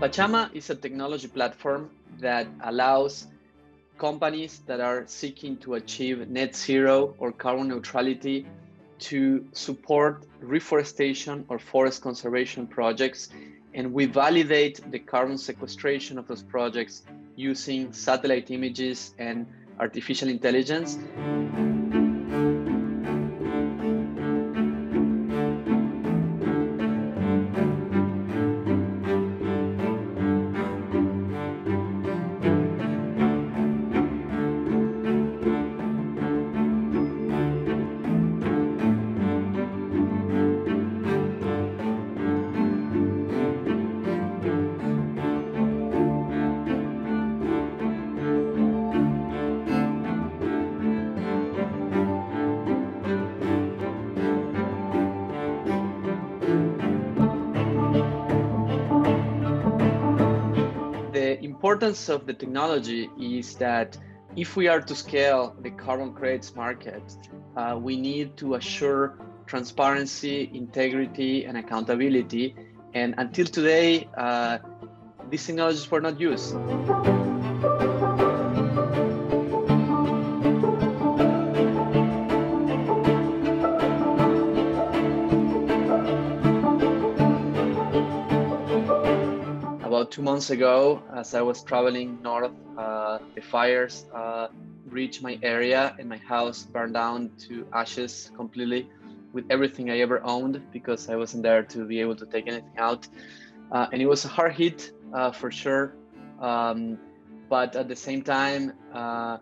Pachama is a technology platform that allows companies that are seeking to achieve net zero or carbon neutrality to support reforestation or forest conservation projects. And we validate the carbon sequestration of those projects using satellite images and artificial intelligence. Importance of the technology is that if we are to scale the carbon credits market, uh, we need to assure transparency, integrity, and accountability. And until today, uh, these technologies were not used. About two months ago, as I was traveling north, uh, the fires uh, reached my area and my house burned down to ashes completely with everything I ever owned because I wasn't there to be able to take anything out. Uh, and it was a hard hit uh, for sure. Um, but at the same time, uh,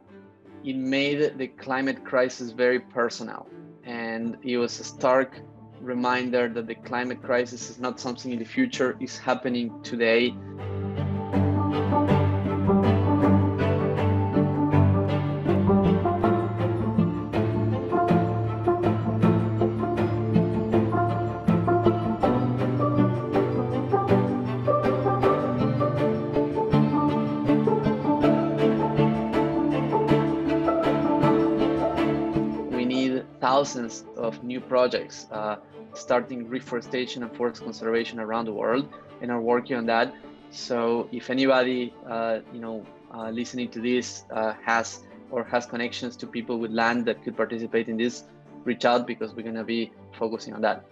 it made the climate crisis very personal. And it was a stark reminder that the climate crisis is not something in the future, is happening today. Thousands of new projects uh, starting reforestation and forest conservation around the world and are working on that. So if anybody uh, you know uh, listening to this uh, has or has connections to people with land that could participate in this reach out because we're going to be focusing on that